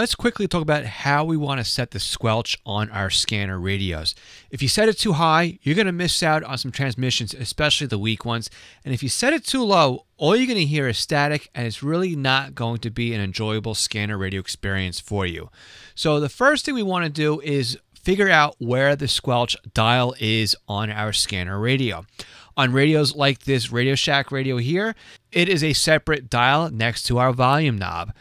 Let's quickly talk about how we want to set the squelch on our scanner radios. If you set it too high, you're going to miss out on some transmissions, especially the weak ones. And if you set it too low, all you're going to hear is static, and it's really not going to be an enjoyable scanner radio experience for you. So, the first thing we want to do is figure out where the squelch dial is on our scanner radio. On radios like this Radio Shack radio here, it is a separate dial next to our volume knob.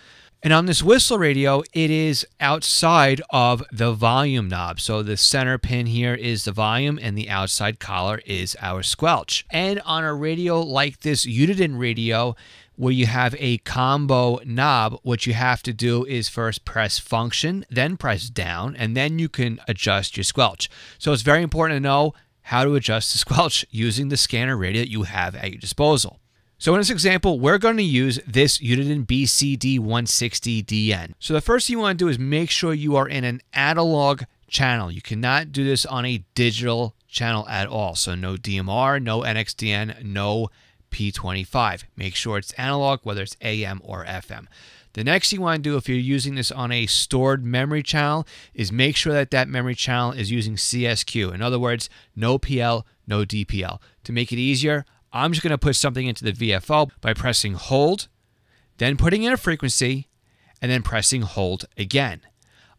And on this Whistler radio, it is outside of the volume knob. So the center pin here is the volume and the outside collar is our squelch. And on a radio like this Uniden radio, where you have a combo knob, what you have to do is first press function, then press down, and then you can adjust your squelch. So it's very important to know how to adjust the squelch using the scanner radio that you have at your disposal. So in this example, we're going to use this Uniden BCD160DN. So the first thing you want to do is make sure you are in an analog channel. You cannot do this on a digital channel at all. So no DMR, no NXDN, no P25. Make sure it's analog, whether it's AM or FM. The next thing you want to do if you're using this on a stored memory channel is make sure that that memory channel is using CSQ. In other words, no PL, no DPL. To make it easier, I'm just going to put something into the VFO by pressing hold, then putting in a frequency, and then pressing hold again.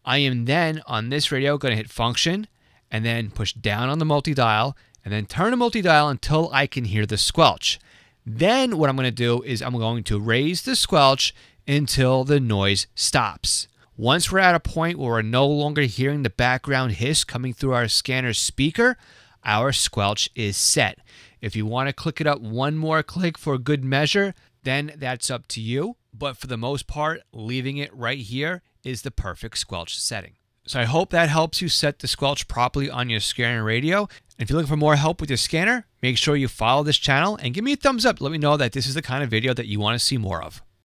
I am then on this radio going to hit function and then push down on the multi-dial and then turn the multi-dial until I can hear the squelch. Then what I'm going to do is I'm going to raise the squelch until the noise stops. Once we're at a point where we're no longer hearing the background hiss coming through our scanner speaker, our squelch is set. If you want to click it up one more click for good measure, then that's up to you. But for the most part, leaving it right here is the perfect squelch setting. So I hope that helps you set the squelch properly on your scanner radio. And if you're looking for more help with your scanner, make sure you follow this channel and give me a thumbs up. Let me know that this is the kind of video that you want to see more of.